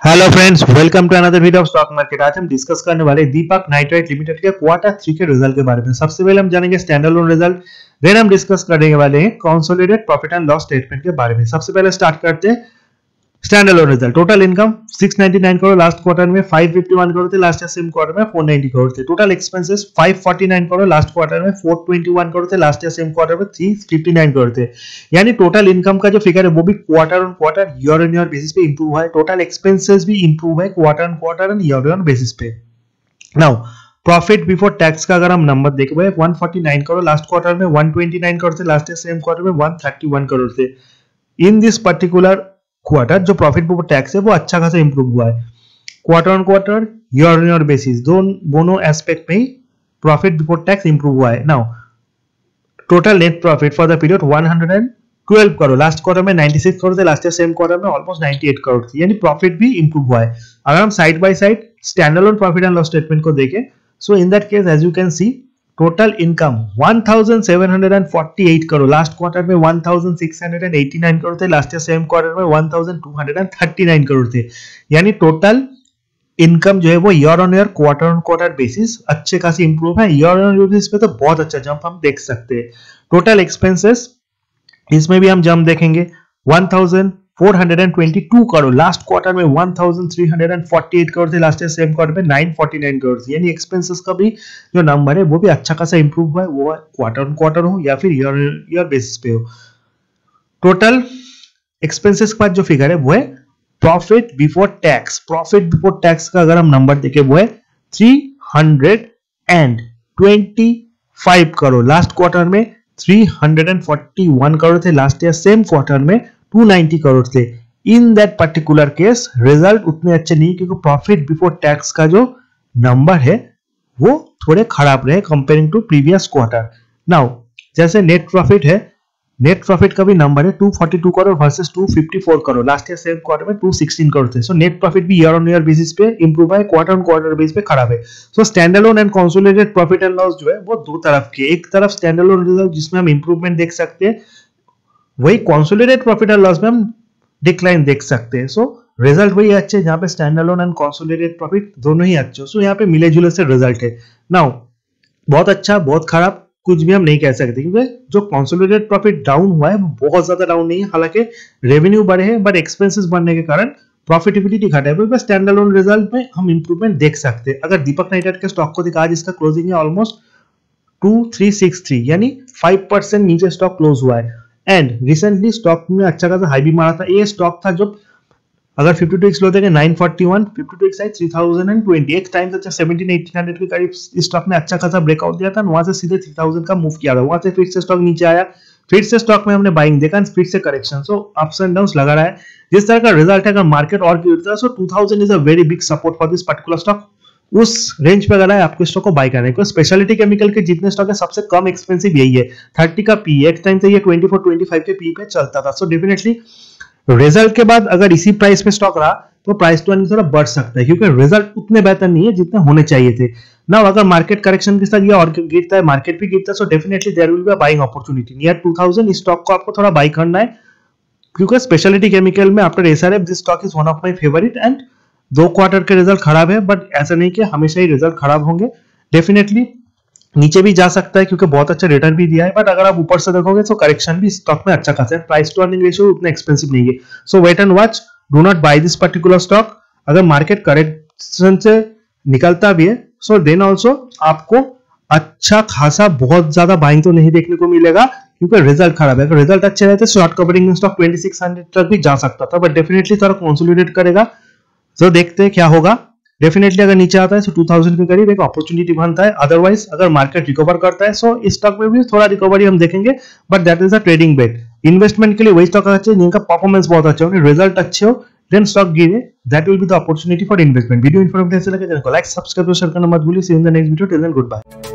Hello friends welcome to another video of stock market आज हम discuss करने वाले दीपक नाइट्राइट लिमिटेड के क्वार्टर थ्री के रिज़ल्ट के बारे में। सबसे पहले हम जानेंगे स्टैंडर्ड रिज़ल्ट देन हम डिस्कस करने वाले हैं consolidated profit and loss statement के बारे में। सबसे पहले स्टार्ट करते हैं। Standard result total income 699 crore last quarter में 551 करोड़ थे लास्ट ईयर सेम क्वार्टर में 490 करोड़ थे. Total expenses 549 crore last quarter में 421 करोड़ थे लास्ट ईयर सेम क्वार्टर में 359 करोड़ थे. यानी टोटल इनकम का जो फिगर है, वो भी quarter on quarter year on year basis पे इंप्रूव है. टोटल एक्सपेंसेस भी इंप्रूव है quarter on quarter and year on basis पे. नाउ प्रॉफिट बिफोर टैक्स का अगर हम नंबर देखें 149 करोड़ लास्ट क्वार्टर में 129 करोड़ थे लास्ट ईयर सेम क्वार्टर में 131 करोड़ थे. इन दिस पर्टिकुलर क्वार्टर जो प्रॉफिट बिफोर टैक्स है, वो अच्छा खासा इंप्रूव हुआ है। Quarter on quarter year on year basis दोनों एस्पेक्ट में प्रॉफिट बिफोर टैक्स इंप्रूव हुआ है। Now total net profit for the period 112 crore last quarter में 96 करोड़ थे लास्ट ईयर सेम क्वार्टर में ऑलमोस्ट 98 करोड़ थी। यानी प्रॉफिट भी इंप्रूव हुआ है। अगर हम side by side standard profit and loss statement को देखें so in that case as you can see total income 1748 crore last quarter में 1689 करोड़ थे. लास्ट ईयर सेम क्वार्टर में 1239 करोड़ थे. यानी टोटल इनकम जो है वो year on year quarter on quarter basis अच्छे खासी इंप्रूव है। ईयर ऑन ईयर बेसिस पे तो बहुत अच्छा जंप हम देख सकते हैं। टोटल एक्सपेंसेस इसमें भी हम जंप देखेंगे। 1000 422 करोड़। लास्ट क्वार्टर में 1348 करोड़ थे लास्ट ईयर सेम क्वार्टर में 949 करोड़ यानी एक्सपेंसेस का भी जो नंबर है, वो भी अच्छा खासा इंप्रूव हुआ है। वो क्वार्टर ऑन क्वार्टर हो या फिर ईयर ईयर बेसिस पे हो। टोटल एक्सपेंसेस के बाद जो फिगर है, वो है profit before tax profit before tax का अगर हम नंबर देखें, वो है three hundred and twenty five crore. Last quarter में three hundred and forty one crore थे। लास्ट ईयर सेम क्वार्टर में 290 करोड़ थे in that particular case result उतने अच्छे नहीं, क्योंकि प्रॉफिट बिफोर टैक्स का जो नंबर है, वो थोड़े खराब रहे comparing to previous quarter now जैसे नेट प्रॉफिट है नेट प्रॉफिट का भी नंबर है 242 crore versus 254 crore last year same quarter में 216 करोड़ थे। सो नेट प्रॉफिट भी ईयर ऑन ईयर बेसिस पे इंप्रूव है क्वार्टर ऑन क्वार्टर बेसिस पे खराब है। So standalone and consolidated profit and loss जो है, वो दो तरफ़ के एक तरफ़ स्टैंडअलोन रिज़ल्ट जिसमें हम इंप्रूवमेंट देख सकते हैं वही कॉन्सोलिडेट प्रॉफिट एंड लॉस में हम डिक्लाइन देख सकते हैं। सो रिज़ल्ट वही अच्छे जहाँ पे standalone and consolidate profit दोनों ही अच्छे सो यहाँ पे मिले जुले से रिज़ल्ट है। नाउ बहुत अच्छा बहुत खराब, कुछ भी हम नहीं कह सकते, क्योंकि जो कॉन्सोलिडेट प्रॉफिट डाउन हुआ है बहुत ज़्यादा डाउन नहीं है। हालाँकि रेवेन्यू बढ़े हैं बट एक्सपेंसेस बढ़ने के कारण प्रॉफिटेबिलिटी घटा है। स्टैंड अलोन रिज़ल्ट में हम इंप्रूवमेंट देख सकते हैं। अगर दीपक नाइटेड के स्टॉक को दिखा आज इसका क्लोजिंग है almost two three six three यानी फाइव परसेंट नीचे स्टॉक क्लोज हुआ है। एंड रिसेंटली स्टॉक में अच्छा खासा हाई भी मारा था। ये स्टॉक था जो अगर 52 एक्स लो देंगे 941 52 एक्स आई 3020 एक टाइम तक 17 1800 के करीब स्टॉक ने अच्छा खासा ब्रेकआउट दिया था। वहाँ से सीधे 3000 का मूव किया था। वहाँ से फिर से स्टॉक नीचे आया। फिर से स्टॉक में हमने बाइंग देखा फिर से correction so ups and downs लगा रहा है। जिस तरह का रिज़ल्ट है, अगर मार्केट और गिरता है so 2000 is a very big support for this particular stock उस रेंज पे अगर है आपको स्टॉक को बाय करना है स्पेशलिटी केमिकल के जितने स्टॉक है, सबसे कम एक्सपेंसिव यही है। 30 का पी एक टाइम से ये 24 25 के पी पे चलता था। सो डेफिनेटली रिज़ल्ट के बाद अगर इसी प्राइस पे स्टॉक रहा तो प्राइस तो थोड़ा बढ़ सकता है, क्योंकि रिज़ल्ट उतने बेहतर नहीं है जितने होने चाहिए थे। ना अगर मार्केट करेक्शन के साथ या और गिरता है मार्केट भी गिरता है so definitely there will be buying opportunity near 2000 इस स्टॉक को आपको थोड़ा बाई करना है, क्योंकि स्पेशलिटी केमिकल में after SRF this stock is one of my favourite and दो क्वार्टर के रिज़ल्ट खराब है बट ऐसा नहीं कि हमेशा ही रिज़ल्ट खराब होंगे। डेफिनेटली नीचे भी जा सकता है, क्योंकि बहुत अच्छा रिटर्न भी दिया है बट अगर आप ऊपर से देखोगे तो करेक्शन भी स्टॉक में अच्छा खासा है। प्राइस टू अर्निंग रेशियो उतना एक्सपेंसिव नहीं है। So wait and watch do not buy this particular stock अगर मार्केट करेक्शन से निकलता भी है सो देन ऑल्सो आपको अच्छा खासा बहुत ज़्यादा बाइंग तो नहीं देखने को मिलेगा, क्योंकि रिज़ल्ट खराब है। अगर रिज़ल्ट अच्छे रहते शॉर्ट कवरिंग में स्टॉक 2600 तक भी जा सकता था बट डेफिनेटली थोड़ा कंसोलिडेट करेगा। तो देखते हैं क्या होगा। डेफिनेटली अगर नीचे आता है तो 2000 के करीब एक अपॉर्चुनिटी बनता है। अदरवाइज़ अगर मार्केट रिकवर करता है सो इस स्टॉक में भी थोड़ा रिकवरी हम देखेंगे but that is a trading bet investment के लिए वही स्टॉक अच्छे, जिनका परफॉर्मेंस बहुत अच्छा हो रिज़ल्ट अच्छे हो देन स्टॉक गिरे that will be the opportunity for investment video information लगे लाइक सब्सक्राइब शेयर करना मत भूलिए। In the next video goodbye